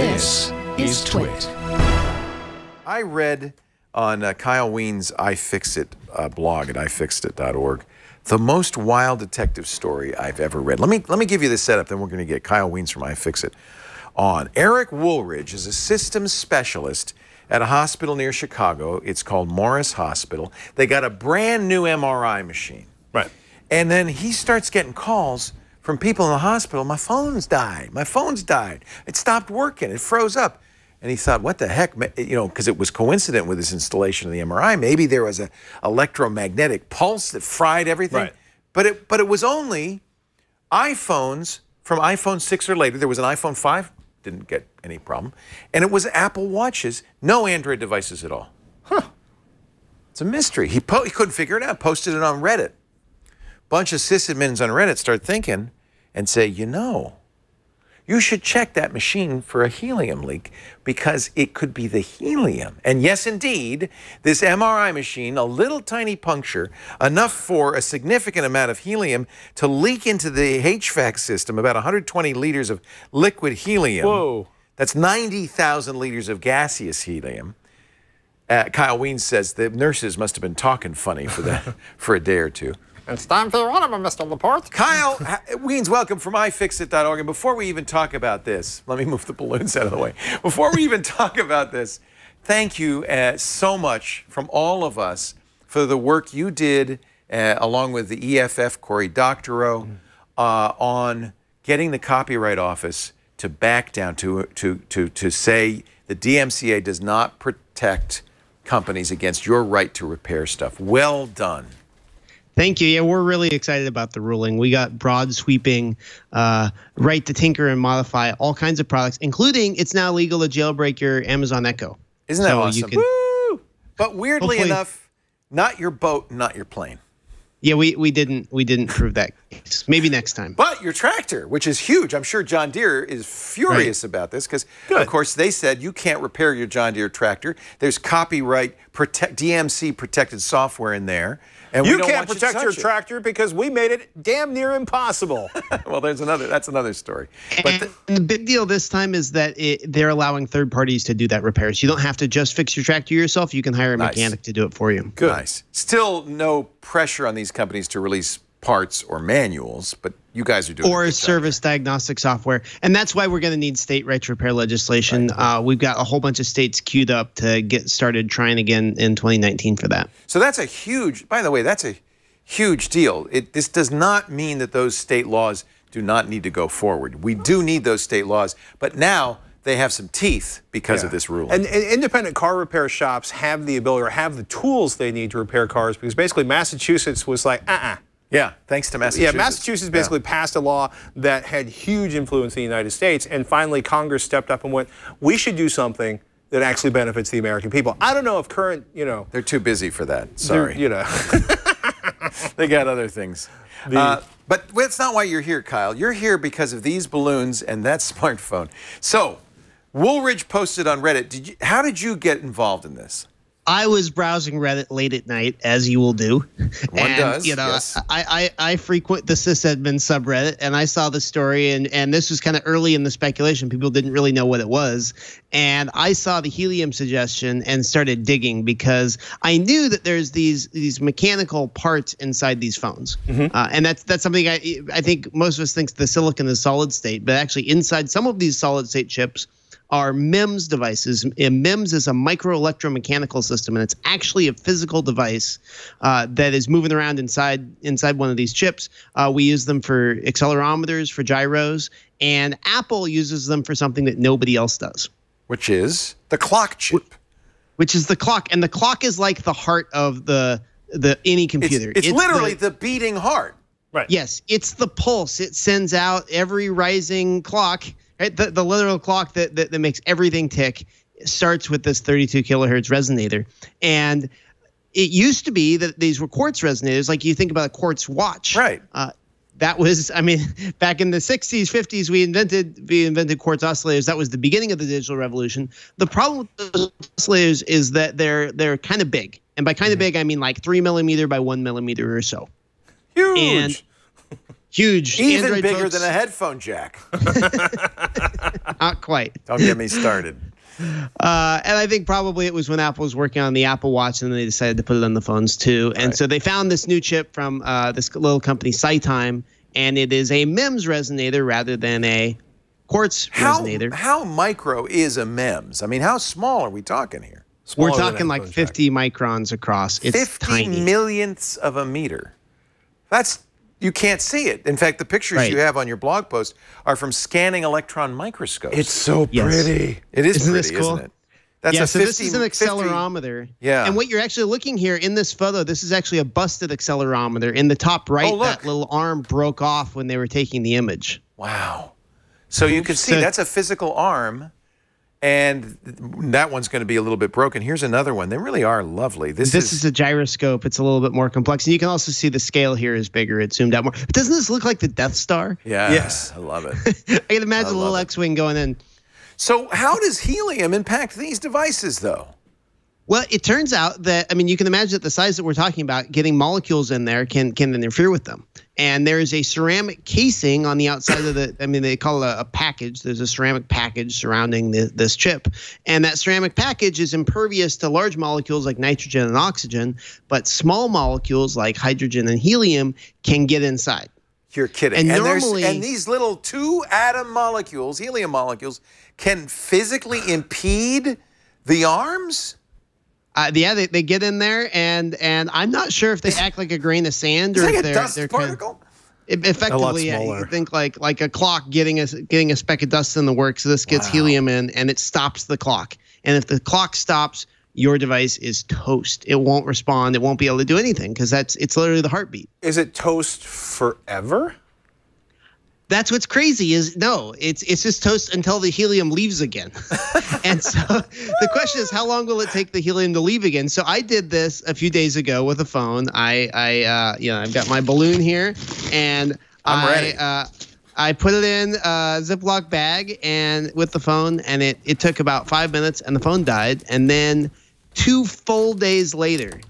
This is TWiT. I read on uh, Kyle Wien's iFixit uh, blog at ifixit.org the most wild detective story I've ever read. Let me let me give you the setup, then we're going to get Kyle Wiens from iFixit on. Eric Woolridge is a systems specialist at a hospital near Chicago. It's called Morris Hospital. They got a brand new MRI machine. Right. And then he starts getting calls from people in the hospital. My phone's died. My phone's died. It stopped working. It froze up. And he thought, what the heck? You know, because it was coincident with this installation of the MRI. Maybe there was a electromagnetic pulse that fried everything. Right. But it but it was only iPhones from iPhone 6 or later. There was an iPhone 5, didn't get any problem. And it was Apple Watches, no Android devices at all. Huh. It's a mystery. He, po- he couldn't figure it out, posted it on Reddit. Bunch of sysadmins on Reddit start thinking and say, you know, you should check that machine for a helium leak because it could be the helium. And yes, indeed, this MRI machine, a little tiny puncture, enough for a significant amount of helium to leak into the HVAC system, about 120 liters of liquid helium. Whoa. That's 90,000 liters of gaseous helium. Uh, Kyle Wiens says the nurses must have been talking funny for that for a day or two. It's time for your ornament, Mr. Laporte. Kyle Wiens, welcome from ifixit.org. And before we even talk about this, let me move the balloons out of the way. Before we even talk about this, thank you uh, so much from all of us for the work you did, uh, along with the EFF, Cory Doctorow, uh, on getting the Copyright Office to back down, to, to, to, to say the DMCA does not protect companies against your right to repair stuff. Well done. Thank you. Yeah, we're really excited about the ruling. We got broad sweeping uh, right to tinker and modify all kinds of products, including it's now legal to jailbreak your Amazon Echo. Isn't that So awesome? you can- Woo! But weirdly Hopefully- enough, not your boat, not your plane. Yeah, we, we didn't we didn't prove that case. Maybe next time. But your tractor, which is huge. I'm sure John Deere is furious about this because, of course, they said you can't repair your John Deere tractor. There's copyright, protect, DMC protected software in there. And You don't can't protect to your it. tractor because we made it damn near impossible. well, there's another. That's another story. But the, And the big deal this time is that it, they're allowing third parties to do that repairs. You don't have to just fix your tractor yourself. You can hire a Nice. mechanic to do it for you. Good. Nice. Still no pressure on these companies to release parts or manuals, but you guys are doing a or good job. service diagnostic software. And that's why we're going to need state right to repair legislation. Uh, we've got a whole bunch of states queued up to get started trying again in 2019 for that. So that's a huge, by the way, that's a huge deal. It, this does not mean that those state laws do not need to go forward. We do need those state laws, but now they have some teeth because of this rule. And, and independent car repair shops have the ability or have the tools they need to repair cars because basically Massachusetts was like, uh-uh. Yeah, thanks to Massachusetts. Yeah, Massachusetts basically passed a law that had huge influence in the United States, and finally Congress stepped up and went, we should do something that actually benefits the American people. I don't know if current, you know, They're too busy for that. Sorry. you know, they got other things. Uh, but that's not why you're here, Kyle. You're here because of these balloons and that smartphone. So, Woolridge posted on Reddit. Did you, how did you get involved in this? I was browsing Reddit late at night, as you will do. One and, does, You know, yes. I, I, I frequent the sysadmin subreddit, and I saw the story, and, and this was kind of early in the speculation. People didn't really know what it was. And I saw the helium suggestion and started digging because I knew that there's these these mechanical parts inside these phones, uh, and that's that's something I I think most of us think the silicon is solid state, but actually inside some of these solid state chips are MEMS devices. And MEMS is a microelectromechanical system, and it's actually a physical device uh, that is moving around inside inside one of these chips. Uh, we use them for accelerometers, for gyros, and Apple uses them for something that nobody else does, Which is the clock chip. which is the clock. And the clock is like the heart of the the any It's, computer. it's literally the, the beating heart. right. Yes, it's the pulse. It sends out every rising clock, right? The, the literal clock that, that, that makes everything tick starts with this 32 kilohertz resonator. And it used to be that these were quartz resonators, like you think about a quartz watch. Right. Uh, that was, I mean, back in the 60s, 50s, we invented we invented quartz oscillators. That was the beginning of the digital revolution. The problem with those oscillators is that they're they're kind of big, and by kind of big, I mean like three millimeter by one millimeter or so. Huge. And Huge. Even Android bigger folks- than a headphone jack. Not quite. Don't get me started. Uh, and I think probably it was when Apple was working on the Apple Watch, and they decided to put it on the phones too. And so they found this new chip from uh, this little company, SiTime, and it is a MEMS resonator rather than a quartz How, resonator. how micro is a MEMS? I mean, how small are we talking here? We're Smaller than a talking like headphone jack. 50 microns across. It's 50 tiny. millionths of a meter. That's you can't see it. In fact, the pictures Right. you have on your blog post are from scanning electron microscopes. It's so Yes. pretty. it is Isn't pretty, cool? isn't it? That's yeah, a so this is an 50 accelerometer. Yeah. And what you're actually looking here in this photo, this is actually a busted accelerometer. In the top right, Oh, look. that little arm broke off when they were taking the image. Wow. So you can see So- that's a physical arm, and that one's going to be a little bit broken. Here's another one. They really are lovely. This, This is a gyroscope. It's a little bit more complex. And you can also see the scale here is bigger. It's zoomed out more. But doesn't this look like the Death Star? yeah, Yes. I love it. I can imagine a little. X-Wing going in. so how does helium impact these devices, though? Well, it turns out that I mean, you can imagine that the size that we're talking about, getting molecules in there can can interfere with them. And there is a ceramic casing on the outside of the. I mean, they call it a, a package. There's a ceramic package surrounding the, this chip, and that ceramic package is impervious to large molecules like nitrogen and oxygen, but small molecules like hydrogen and helium can get inside. You're kidding. And there's- normally- and these little two atom molecules, helium molecules, can physically impede the arms. Uh, yeah, they, they get in there, and and I'm not sure if they act like a grain of sand or It's like if they're dust they're kind of- particle. It, effectively, yeah, you think like like a clock getting a getting a speck of dust in the works. This gets helium in, and it stops the clock. And if the clock stops, your device is toast. It won't respond. It won't be able to do anything because that's it's literally the heartbeat. Is it toast forever? That's what's crazy is no, it's it's just toast until the helium leaves again. and so the question is, how long will it take the helium to leave again? So I did this a few days ago with a phone. I I uh, you know I've got my balloon here, and I'm I, ready. Uh, I put it in a Ziploc bag and with the phone, and it it took about five minutes, and the phone died. And then two full days later,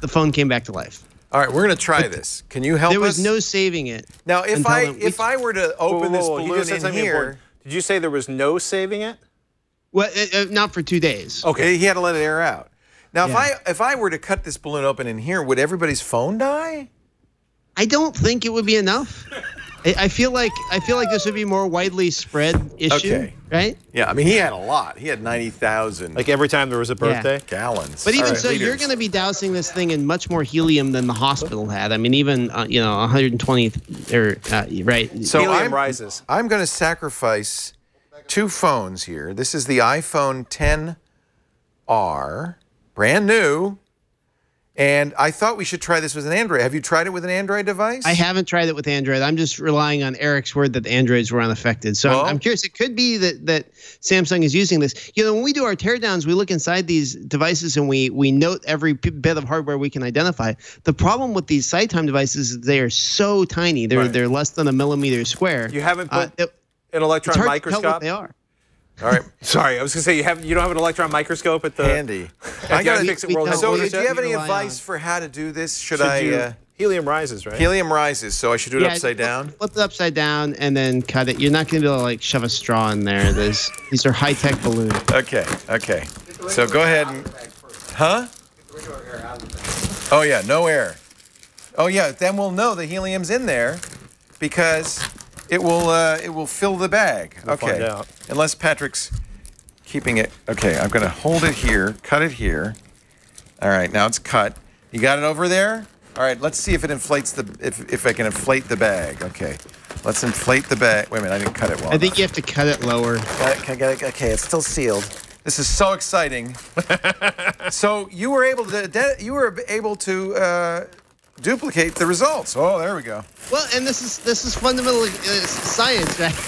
the phone came back to life. All right, we're going to try this. Can you help There was us? no saving it. now, if I it- if I were to open Whoa, whoa, this whoa, you balloon in here, important. Did you say there was no saving it? Well, uh, uh, not for two days. okay, he had to let it air out. Now, if I if I were to cut this balloon open in here, would everybody's phone die? I don't think it would be enough. I, I feel like I feel like this would be more widely spread issue, Okay. right? Yeah, I mean, he had a lot. He had ninety thousand Like every time there was a birthday? gallons. But even All right, so, you're going to be dousing this thing in much more helium than the hospital had. I mean, even uh, you know 120 or uh, right. So Helium I'm, rises. I'm going to sacrifice two phones here. This is the iPhone 10R, brand new. And I thought we should try this with an Android. Have you tried it with an Android device? I haven't tried it with Android. I'm just relying on Eric's word that the Androids were unaffected. So Well- I'm, I'm curious. It could be that that Samsung is using this. You know, when we do our teardowns, we look inside these devices and we we note every bit of hardware we can identify. The problem with these SiTime devices is they are so tiny. They're Right. they're less than a millimeter square. You haven't Uh, put it- an it's electron hard to microscope? tell what they are. All right, Sorry, I was gonna say you have you don't have an electron microscope at the Handy. I I gotta fix it we world don't- So, do you have any advice on- for how to do this? Should, Should I? you- Uh, helium rises, right? helium rises, so I should do it Yeah, upside flip- down. Flip it upside down and then cut it. You're not going to be able to like shove a straw in there. There's, these are high tech balloons. Okay, okay. So go ahead and. Huh? Oh, yeah, no air. Oh, yeah, then we'll know the helium's in there because it will uh, it will fill the bag. We'll okay. find out. Unless Patrick's keeping it. Okay, I'm going to hold it here, cut it here. All right, now it's cut. You got it over there? All right, let's see if it inflates the if, if I can inflate the bag. Okay. Let's inflate the bag. Wait a minute, I didn't cut it well. I think you have to cut it lower. Got it, can I get it? Okay, it's still sealed. This is so exciting. so you were able to you were able to uh, duplicate the results. Oh, there we go. Well, and this is this is fundamental uh, science, right?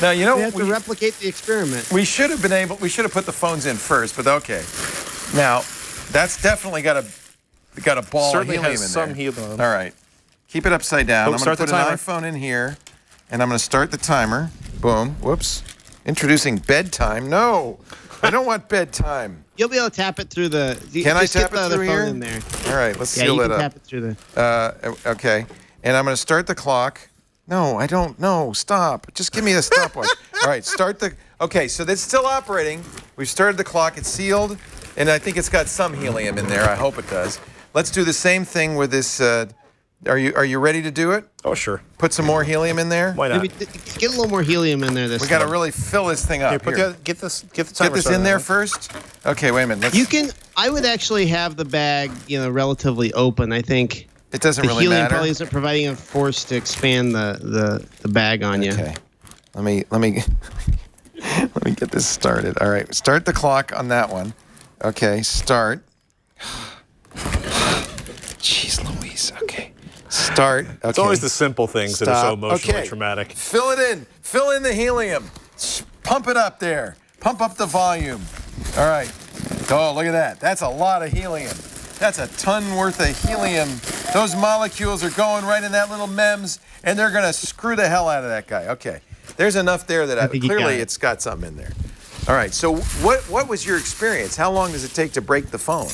Now you know we have to replicate the experiment. we should have been able. We should have put the phones in first, but okay. Now that's definitely got a got a ball Certainly of helium has in some there. helium. All right, keep it upside down. Oh, I'm going to the put timer. an iPhone in here, and I'm going to start the timer. Boom. Whoops. Introducing bedtime. No. I don't want bedtime. You'll be able to tap it through the. you- Can I tap it the other through phone here? in there. All right, let's Yeah, seal you it can up. tap it through the. Uh, okay, and I'm going to start the clock. No, I don't. No, stop. Just give me a stopwatch. All right, start the. Okay, so that's still operating. We've started the clock. It's sealed, and I think it's got some helium in there. I hope it does. Let's do the same thing with this. Uh, are you Are you ready to do it? Oh, sure. Put some more helium in there. Why not? Maybe get a little more helium in there this We got to really fill this thing up. Here, put Here. the, get this. Get the timer Get this in there on first. Okay, wait a minute. Let's, You can. I would actually have the bag, you know, relatively open. I think it doesn't the really helium matter. probably isn't providing a force to expand the the, the bag on you. Okay. Let me let me let me get this started. All right. Start the clock on that one. Okay, start. Jeez Louise. Okay. Start. Okay. It's always the simple things that are so Stop. emotionally okay. traumatic. Fill it in. Fill in the helium. Pump it up there. Pump up the volume. All right. Oh, look at that. That's a lot of helium. That's a ton worth of helium. Those molecules are going right in that little MEMS, and they're going to screw the hell out of that guy. Okay. There's enough there that I, think you got clearly it. it's got something in there. All right. So what what was your experience? How long does it take to break the phone?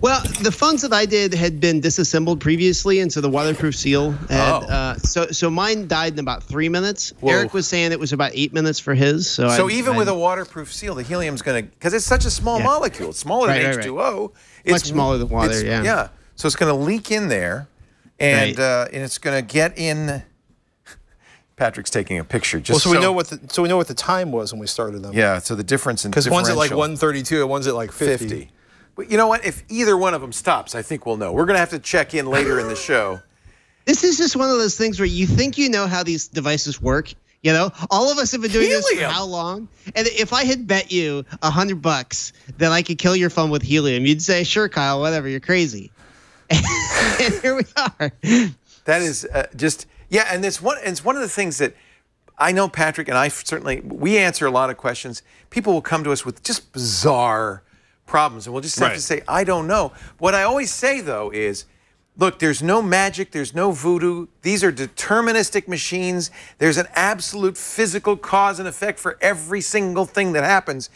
Well, the phones that I did had been disassembled previously, and so the waterproof seal had. Oh. Uh, so so mine died in about three minutes. Whoa. Eric was saying it was about eight minutes for his. So So I, even I- with a waterproof seal, the helium's going to because it's such a small Yeah. molecule. It's smaller Right, than right, right. H2O. It's Much smaller than water, yeah. Yeah. So it's going to leak in there, and Right. uh, and it's going to get in. Patrick's taking a picture. Just Well, so we know what the so we know what the time was when we started them. Yeah. So the difference in Because one's at like 132 and one's at like 50. 50. But you know what? If either one of them stops, I think we'll know. We're going to have to check in later in the show. This is just one of those things where you think you know how these devices work. You know, all of us have been doing this for how long? And if I had bet you a hundred bucks that I could kill your phone with helium, you'd say, "Sure, Kyle, whatever. You're crazy." and here we are. That is uh, just yeah, and it's one. And it's one of the things that I know Patrick and I certainly we answer a lot of questions. People will come to us with just bizarre problems, and we'll just have to say, "I don't know." What I always say though is. Look, there's no magic, there's no voodoo. These are deterministic machines. There's an absolute physical cause and effect for every single thing that happens.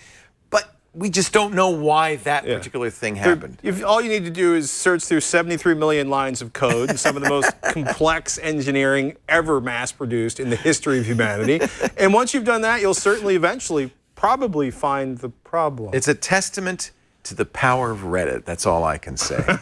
But we just don't know why that Yeah. particular thing There- happened. If, all you need to do is search through 73 million lines of code and some of the most complex engineering ever mass produced in the history of humanity. And once you've done that, you'll certainly eventually probably find the problem. It's a testament to the power of Reddit. That's all I can say.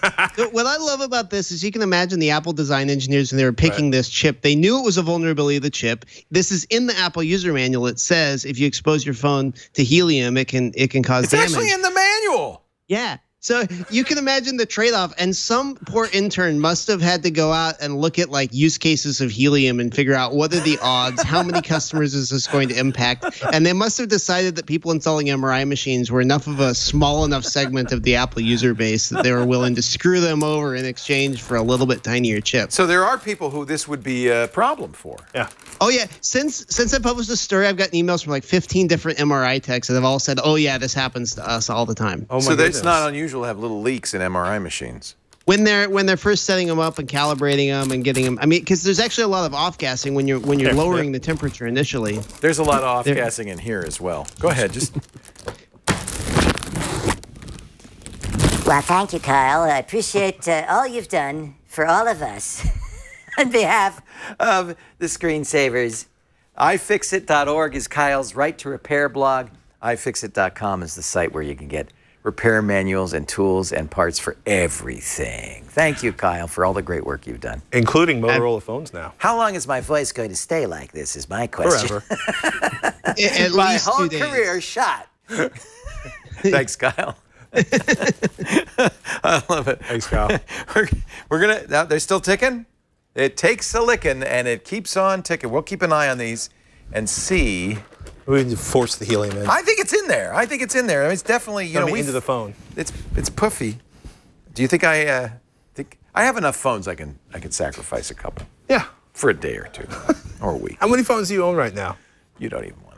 What I love about this is you can imagine the Apple design engineers when they were picking this chip. They knew it was a vulnerability of the chip. This is in the Apple user manual. It says if you expose your phone to helium, it can it can cause it's damage. actually in the manual. Yeah. So you can imagine the trade-off, and some poor intern must have had to go out and look at like use cases of helium and figure out what are the odds, how many customers is this going to impact, and they must have decided that people installing MRI machines were enough of a small enough segment of the Apple user base that they were willing to screw them over in exchange for a little bit tinier chip. So there are people who this would be a problem for. yeah. Oh yeah, since since I published this story, I've gotten emails from like 15 different MRI techs that have all said, "Oh yeah, this happens to us all the time." Oh my so that's not unusual to have little leaks in MRI machines. when they're when they're first setting them up and calibrating them and getting them i mean because there's actually a lot of off gassing when you're when you're Yeah, lowering yeah. the temperature initially There's a lot of off gassing in here as well. Go ahead, just Well, thank you, Kyle. I appreciate uh, all you've done for all of us. On behalf of the Screen Savers, iFixit.org is Kyle's right to repair blog. iFixit.com is the site where you can get repair manuals and tools and parts for everything. Thank you, Kyle, for all the great work you've done. Including Motorola phones now. How long is my voice going to stay like this? Is my question. Forever. A- at my least whole career shot. thanks, Kyle. I love it. Thanks, Kyle. We're, we're gonna now they're still ticking. It takes a licking and it keeps on ticking. We'll keep an eye on these and see. We need to force the helium in. I think it's in there. I think it's in there. I mean, it's definitely you know into the phone. It's it's puffy. Do you think I uh, think I have enough phones? I can I can sacrifice a couple Yeah. for a day or two or a week. How many phones do you own right now? You don't even want.